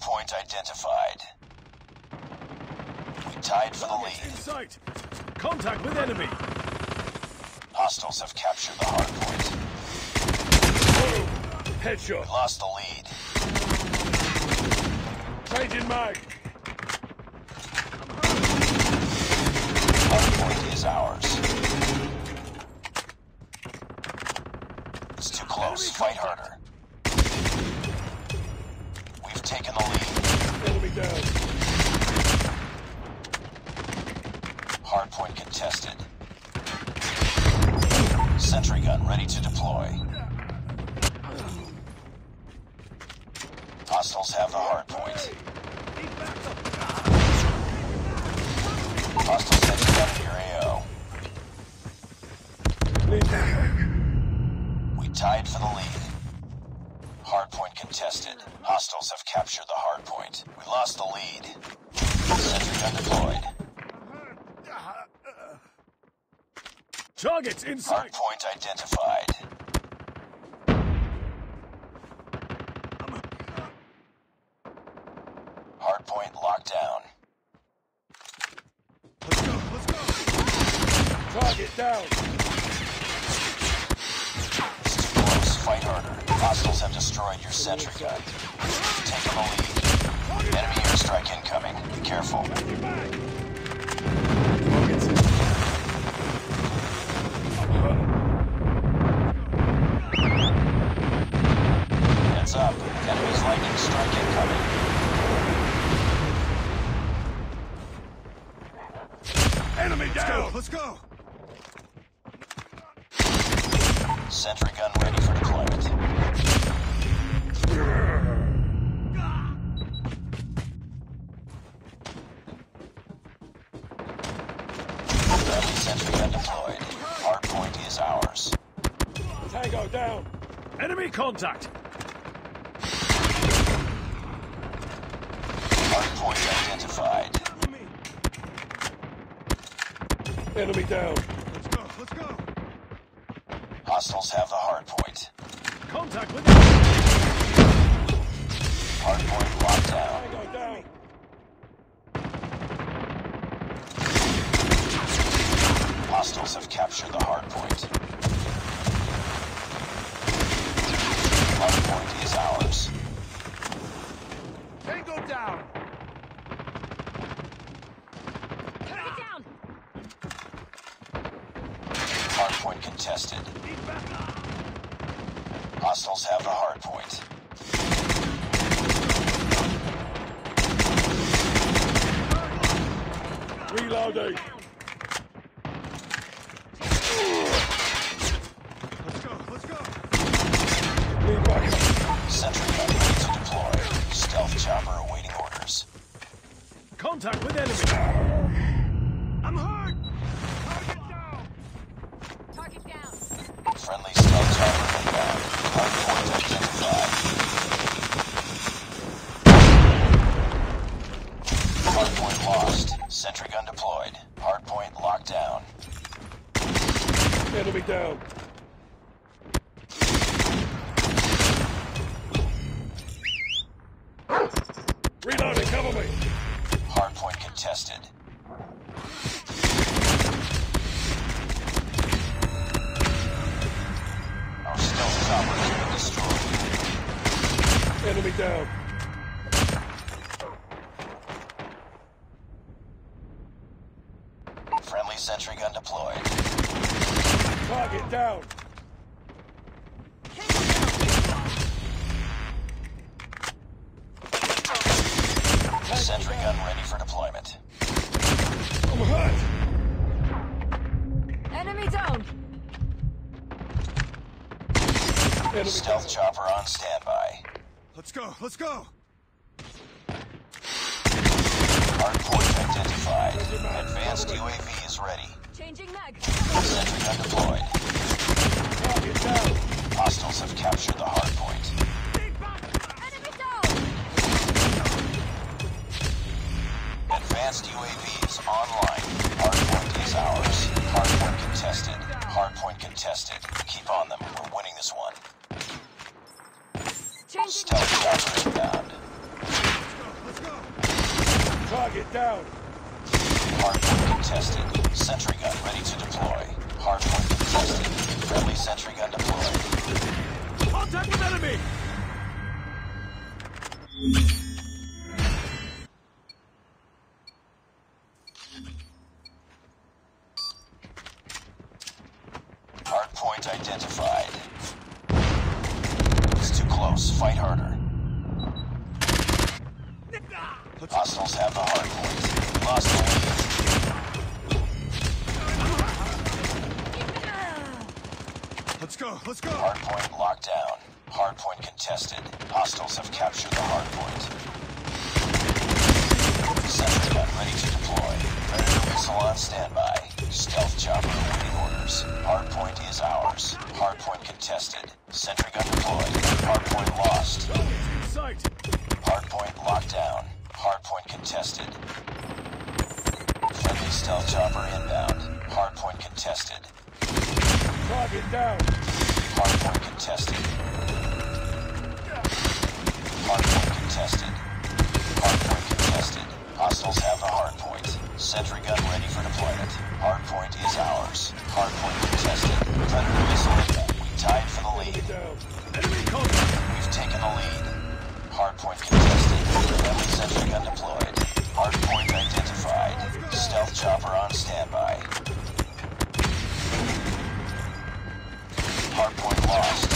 Hardpoint identified. We tied for the lead. in sight. Contact with enemy. Hostiles have captured the hard hardpoint. Headshot. Lost the lead. Changing mag. Hardpoint is ours. It's too close. Fight harder. Taken the lead. Enemy down. Hardpoint contested. Sentry gun ready to deploy. Hostiles have the hardpoint. Targets in sight. Hardpoint identified. Hardpoint locked down. Let's go. Let's go. Target down. It's too close. Fight harder. Hostiles have destroyed your sentry gun. Taking the lead. Enemy airstrike incoming. Be careful. Friendly sentry gun deployed. Hardpoint is ours. Tango down. Enemy contact. Hardpoint identified. Enemy down. Let's go. Let's go. Hostiles have the hardpoint. Contact with enemy. Hardpoint locked down. Tango down. Hostiles have captured the hardpoint. Hardpoint is ours. Tango down. Target down. Hardpoint contested. Hostiles have the hardpoint. Reloading. Contact with enemy. I'm hurt. Target down. Target down. Friendly stealth chopper inbound. Hardpoint identified. Hardpoint lost. Sentry gun deployed. Hardpoint locked down. Enemy down. Contested. Our stealth chopper has been destroyed. Enemy down. Friendly sentry gun deployed. Target down. Sentry gun ready Enemy down. Enemy Stealth chopper on standby. Let's go. Let's go. Hardpoint identified. Advanced UAV is ready. Changing mag. Sentry gun deployed. Target down. Hostiles have captured the hardpoint. Hardpoint let's go! Hardpoint locked down. Hardpoint contested. Hostiles have captured the hardpoint. Sentry gun ready to deploy. Missile on standby. Stealth chopper awaiting orders. Hardpoint is ours. Hardpoint contested. Sentry gun deployed. Hardpoint lost. Is ours. Hardpoint contested. Predator missile inbound. We tied for the lead. Enemy contact! We've taken the lead. Hardpoint contested. Friendly sentry gun deployed. Hardpoint identified. Stealth chopper on standby. Hardpoint lost.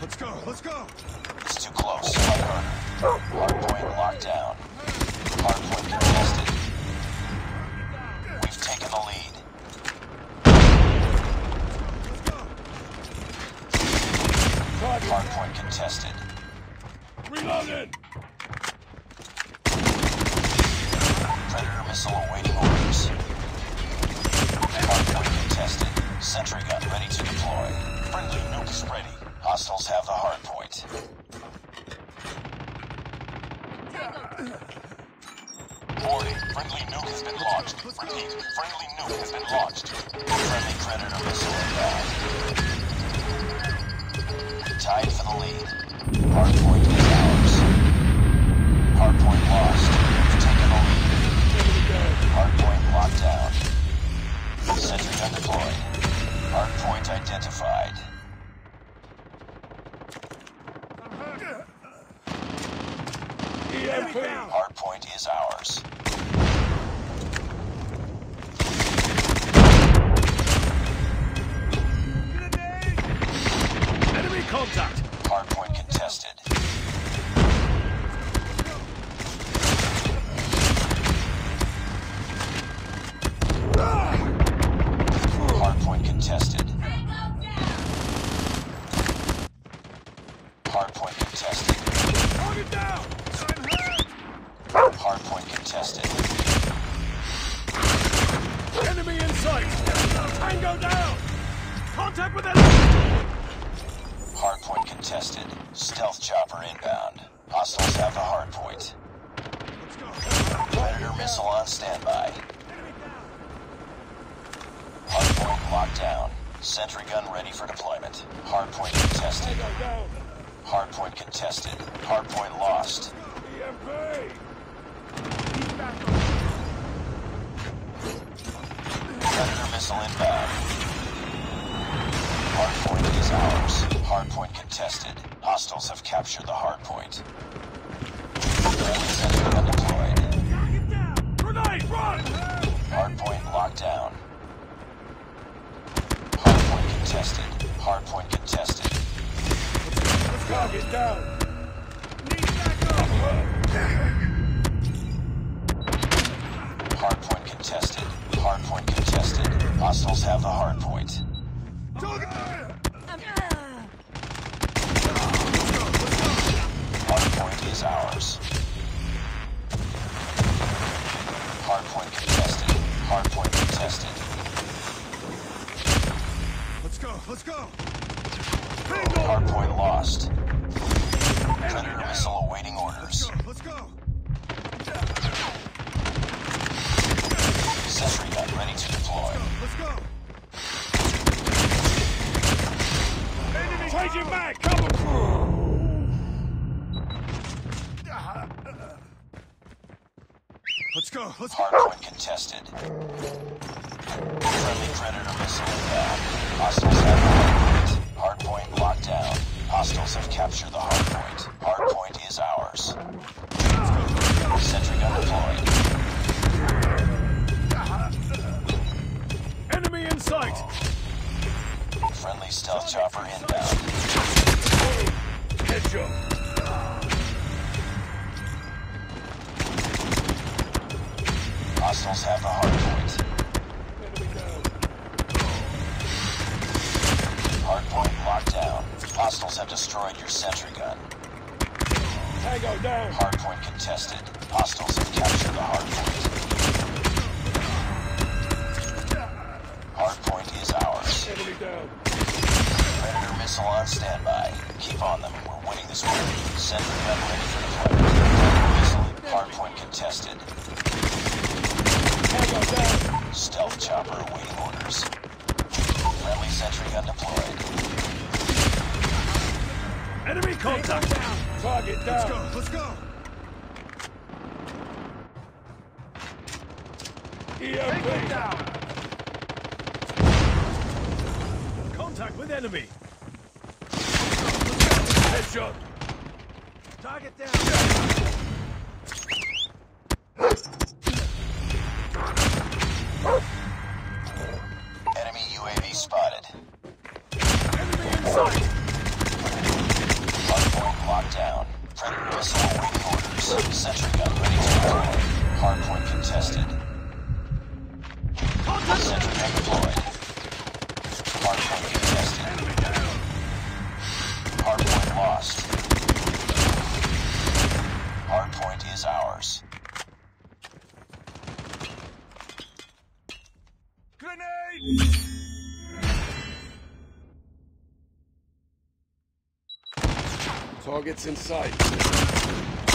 Let's go, let's go! It's too close. Gun ready to deploy. Friendly nukes ready. Hostiles have the hardpoint. Warning, friendly nuke has been launched. Repeat, friendly nuke has been launched. Friendly Predator missile inbound. Tied for the lead. Hardpoint is ours. Hardpoint lost. Contact! Hardpoint contested. Hardpoint contested. Hardpoint contested. Target down! I'm hurt! Hardpoint contested. Enemy in sight! Tango down! Contact with enemy! Hardpoint contested. Stealth chopper inbound. Hostiles have the hardpoint. Predator missile on standby. Hardpoint locked down. Sentry gun ready for deployment. Hardpoint contested. Hardpoint contested. Hardpoint lost. Predator missile inbound. Hardpoint is ours. Hardpoint contested. Hostiles have captured the hardpoint. Friendly sentry gun deployed. Target down! Grenade, run! Hardpoint locked down. Hardpoint contested. Hardpoint contested. Target down. Need backup! Hardpoint contested. Hardpoint contested. Hostiles have the hardpoint. Target! Hardpoint is ours. Hardpoint contested. Hardpoint contested. Let's go, let's go! Hardpoint lost. Predator missile awaiting orders. Let's go! Sentry gun ready to deploy. Let's go! Let's go. Let's Hardpoint contested. Friendly Predator missile inbound. Hostiles have the hardpoint. Hardpoint locked down. Hostiles have captured the hardpoint. Hardpoint is ours. Sentry gun deployed. Enemy in sight. Friendly stealth chopper inbound. Headshot. Hostiles have the hardpoint. Enemy down. Hardpoint locked down. Hostiles have destroyed your sentry gun. Tango down. Hardpoint contested. Hostiles have captured the hardpoint. Hardpoint is ours. Enemy down. Predator missile on standby. Keep on them. We're winning this war. Sentry gun ready for deployment. Missile. Hardpoint contested. Stealth chopper awaiting orders. Friendly sentry gun deployed. Enemy contact. Target down. Let's go. Let's go. EMP. Contact with enemy. Headshot. Target down. Targets in sight.